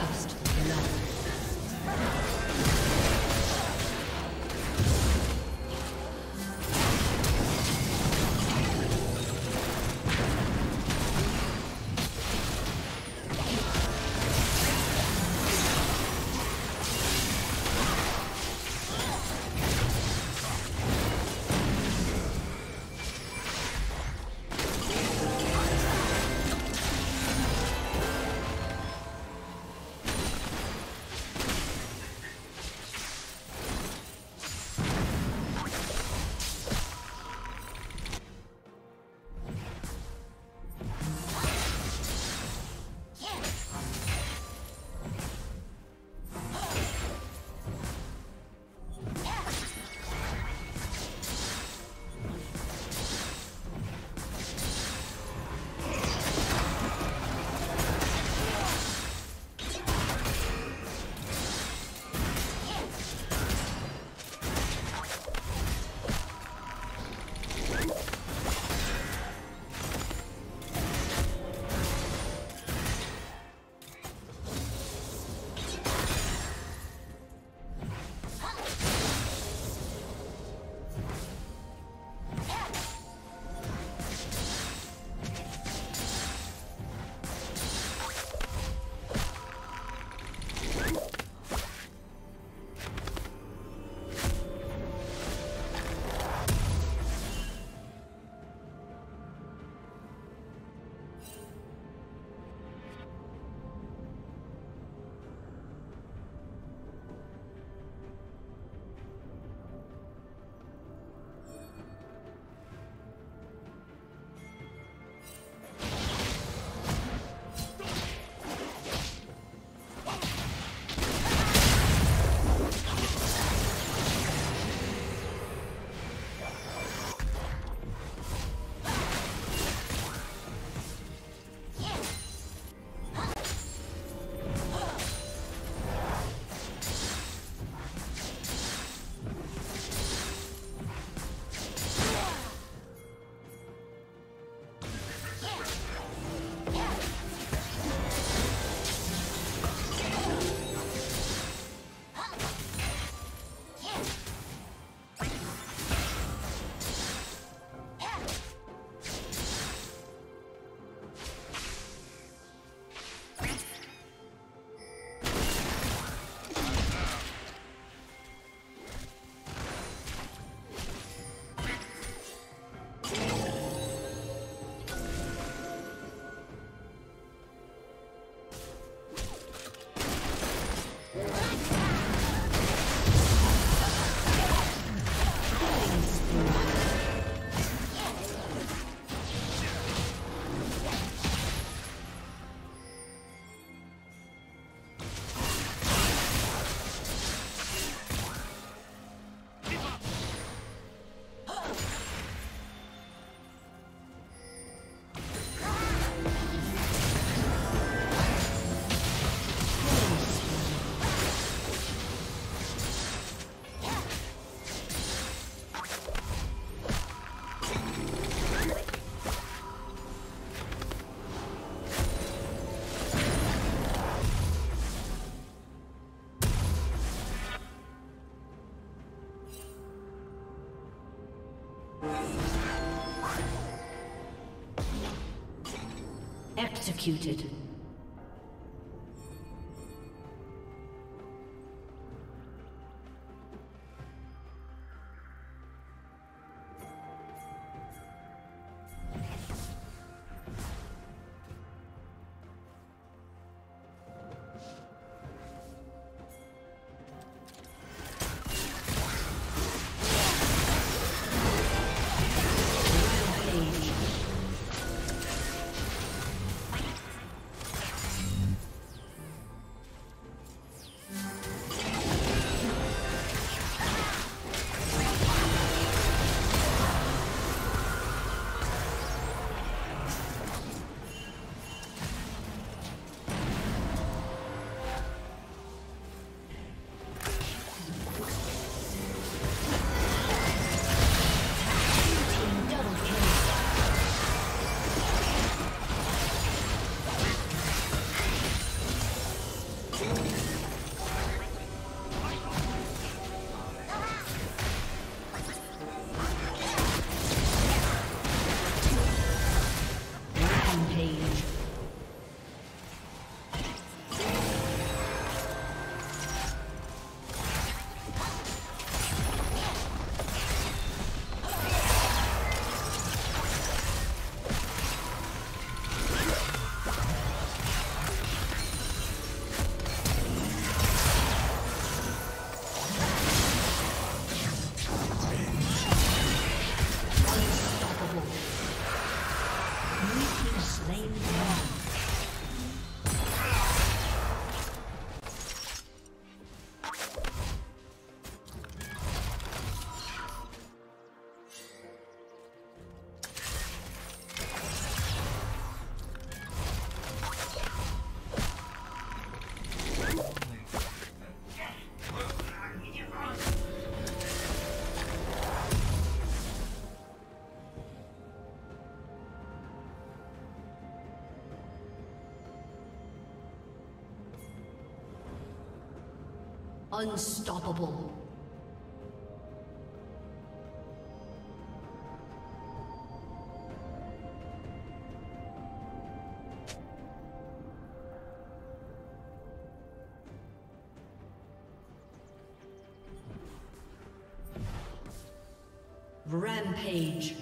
First. Executed. Unstoppable. Rampage.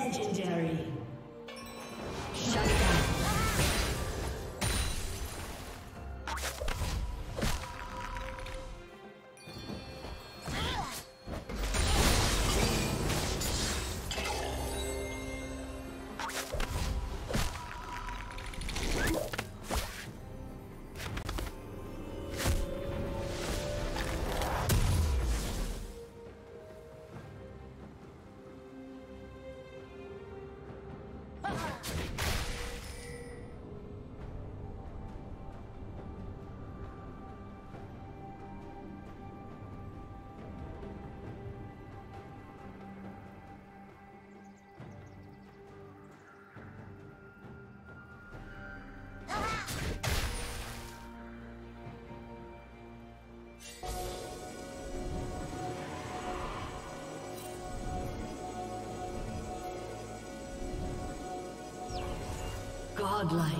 Legendary. Godlike.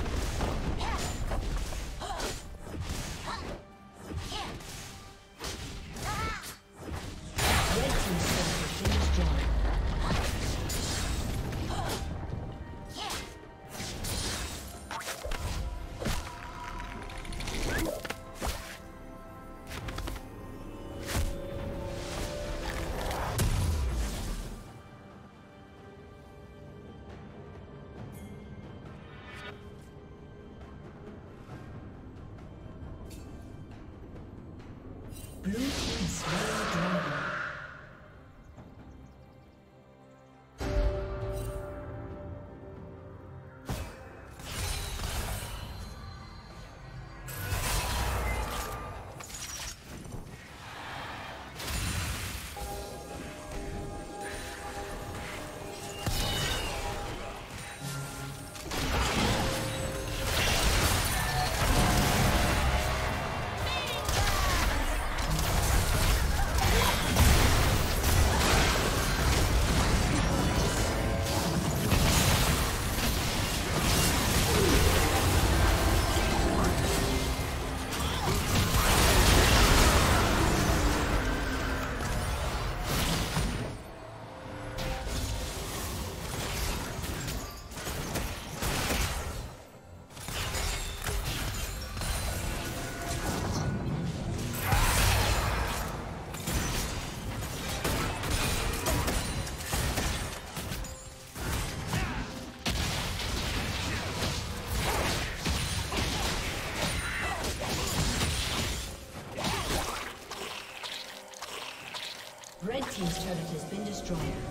destroyed.